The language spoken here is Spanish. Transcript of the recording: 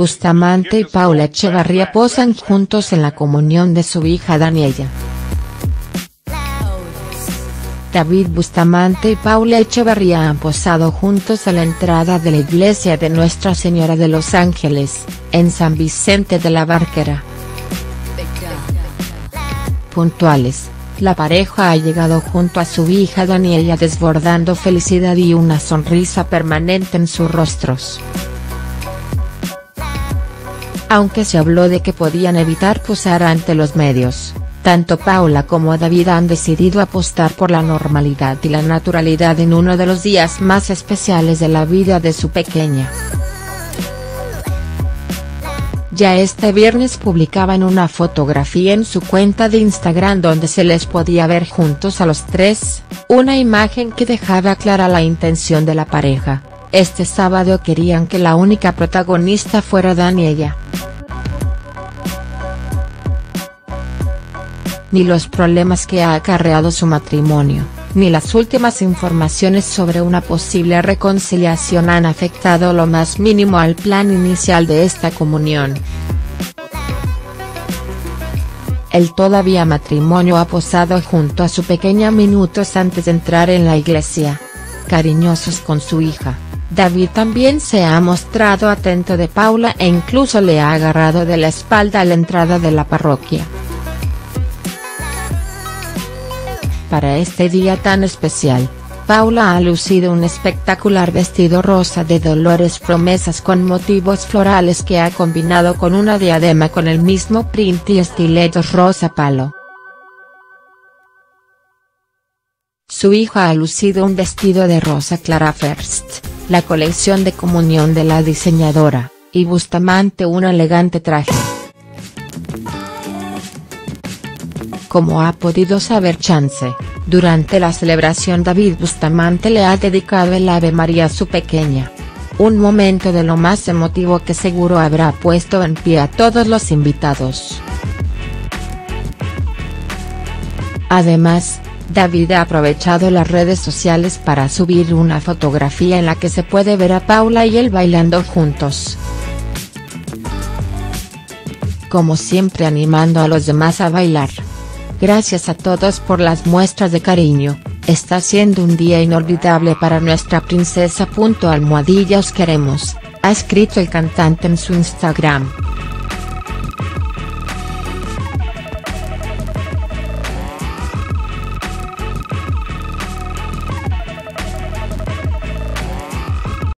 Bustamante y Paula Echevarría posan juntos en la comunión de su hija Daniela. David Bustamante y Paula Echevarría han posado juntos a la entrada de la iglesia de Nuestra Señora de los Ángeles, en San Vicente de la Barquera. Puntuales, la pareja ha llegado junto a su hija Daniela desbordando felicidad y una sonrisa permanente en sus rostros. Aunque se habló de que podían evitar posar ante los medios, tanto Paula como David han decidido apostar por la normalidad y la naturalidad en uno de los días más especiales de la vida de su pequeña. Ya este viernes publicaban una fotografía en su cuenta de Instagram donde se les podía ver juntos a los tres, una imagen que dejaba clara la intención de la pareja, este sábado querían que la única protagonista fuera Daniela. Ni los problemas que ha acarreado su matrimonio, ni las últimas informaciones sobre una posible reconciliación han afectado lo más mínimo al plan inicial de esta comunión. El todavía matrimonio ha posado junto a su pequeña minutos antes de entrar en la iglesia. Cariñosos con su hija, David también se ha mostrado atento de Paula e incluso le ha agarrado de la espalda a la entrada de la parroquia. Para este día tan especial, Paula ha lucido un espectacular vestido rosa de Dolores Promesas con motivos florales que ha combinado con una diadema con el mismo print y estiletos rosa palo. Su hija ha lucido un vestido de rosa clara First, la colección de comunión de la diseñadora, y Bustamante un elegante traje. Como ha podido saber Chance, durante la celebración David Bustamante le ha dedicado el Ave María a su pequeña. Un momento de lo más emotivo que seguro habrá puesto en pie a todos los invitados. Además, David ha aprovechado las redes sociales para subir una fotografía en la que se puede ver a Paula y él bailando juntos. Como siempre animando a los demás a bailar. Gracias a todos por las muestras de cariño, está siendo un día inolvidable para nuestra princesa. Almohadilla os queremos, ha escrito el cantante en su Instagram.